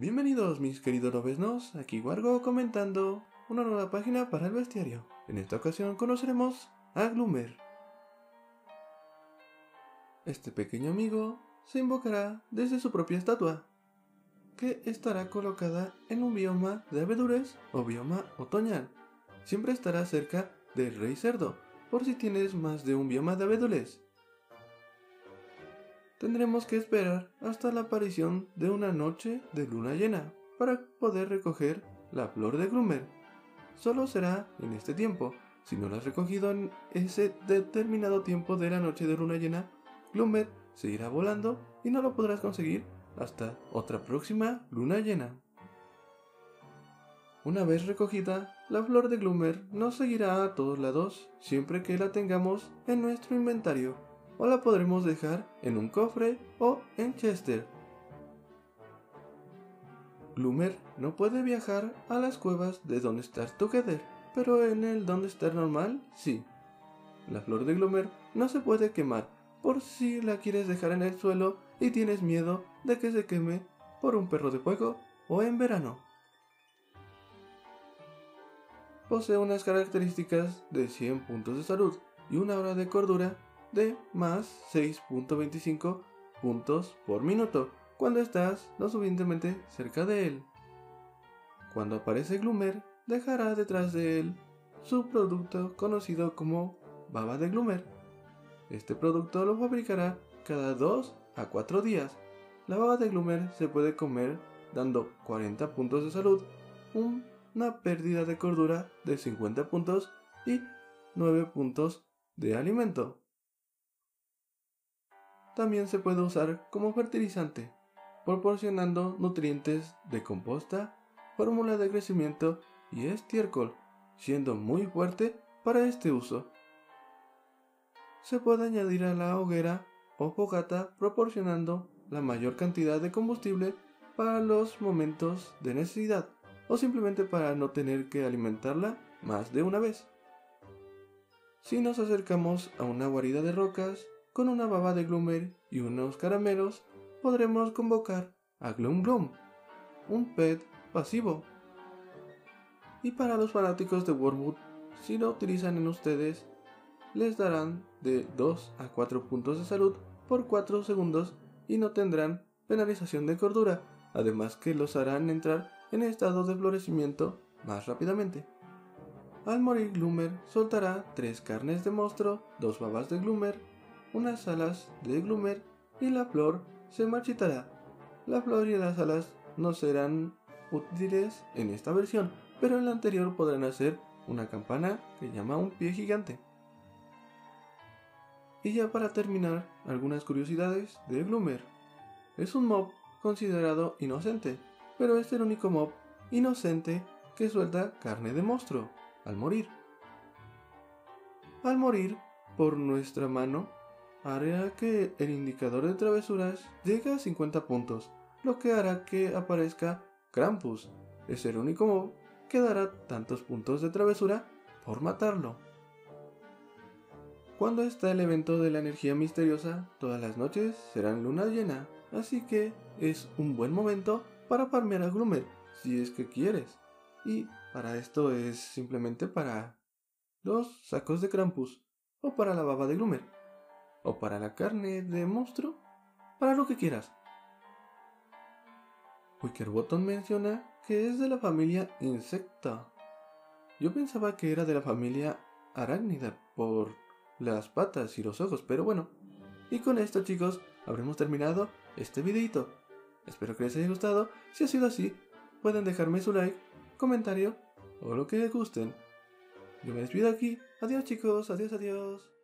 Bienvenidos mis queridos novesnos, aquí Wargo comentando una nueva página para el bestiario. En esta ocasión conoceremos a Gloomer. Este pequeño amigo se invocará desde su propia estatua, que estará colocada en un bioma de abedules o bioma otoñal. Siempre estará cerca del rey cerdo, por si tienes más de un bioma de abedules tendremos que esperar hasta la aparición de una noche de luna llena para poder recoger la flor de Gloomer. Solo será en este tiempo. Si no la has recogido en ese determinado tiempo de la noche de luna llena, Gloomer seguirá volando y no lo podrás conseguir hasta otra próxima luna llena. Una vez recogida, la flor de Gloomer nos seguirá a todos lados siempre que la tengamos en nuestro inventario o la podremos dejar en un cofre o en Chester. Gloomer no puede viajar a las cuevas de Don't Star Together, pero en el Don't Star normal sí. La flor de Gloomer no se puede quemar por si la quieres dejar en el suelo y tienes miedo de que se queme por un perro de fuego o en verano. Posee unas características de 100 puntos de salud y una hora de cordura de más 6.25 puntos por minuto cuando estás lo suficientemente cerca de él. Cuando aparece Gloomer, dejará detrás de él su producto conocido como baba de Gloomer. Este producto lo fabricará cada 2 a 4 días. La baba de Gloomer se puede comer dando 40 puntos de salud, una pérdida de cordura de 50 puntos y 9 puntos de alimento. También se puede usar como fertilizante, proporcionando nutrientes de composta, fórmula de crecimiento y estiércol, siendo muy fuerte para este uso. Se puede añadir a la hoguera o fogata proporcionando la mayor cantidad de combustible para los momentos de necesidad o simplemente para no tener que alimentarla más de una vez. Si nos acercamos a una guarida de rocas, con una baba de Gloomer y unos caramelos, podremos convocar a Gloom Gloom, un pet pasivo. Y para los fanáticos de Wormwood, si lo utilizan en ustedes, les darán de 2 a 4 puntos de salud por 4 segundos y no tendrán penalización de cordura, además que los harán entrar en estado de florecimiento más rápidamente. Al morir Gloomer soltará 3 carnes de monstruo, 2 babas de Gloomer unas alas de Gloomer y la flor se marchitará. La flor y las alas no serán útiles en esta versión, pero en la anterior podrán hacer una campana que llama un pie gigante. Y ya para terminar, algunas curiosidades de Gloomer. Es un mob considerado inocente, pero es el único mob inocente que suelta carne de monstruo al morir. Al morir, por nuestra mano, hará que el indicador de travesuras llegue a 50 puntos, lo que hará que aparezca Krampus. Es el único mob que dará tantos puntos de travesura por matarlo. Cuando está el evento de la energía misteriosa, todas las noches serán luna llena, así que es un buen momento para farmear a Gloomer, si es que quieres. Y para esto es simplemente para los sacos de Krampus o para la baba de Gloomer o para la carne de monstruo, para lo que quieras. Wickerbottom menciona que es de la familia Insecta. Yo pensaba que era de la familia Arácnida por las patas y los ojos, pero bueno. Y con esto chicos, habremos terminado este videito. Espero que les haya gustado. Si ha sido así, pueden dejarme su like, comentario o lo que gusten. Yo me despido aquí. Adiós chicos, adiós, adiós.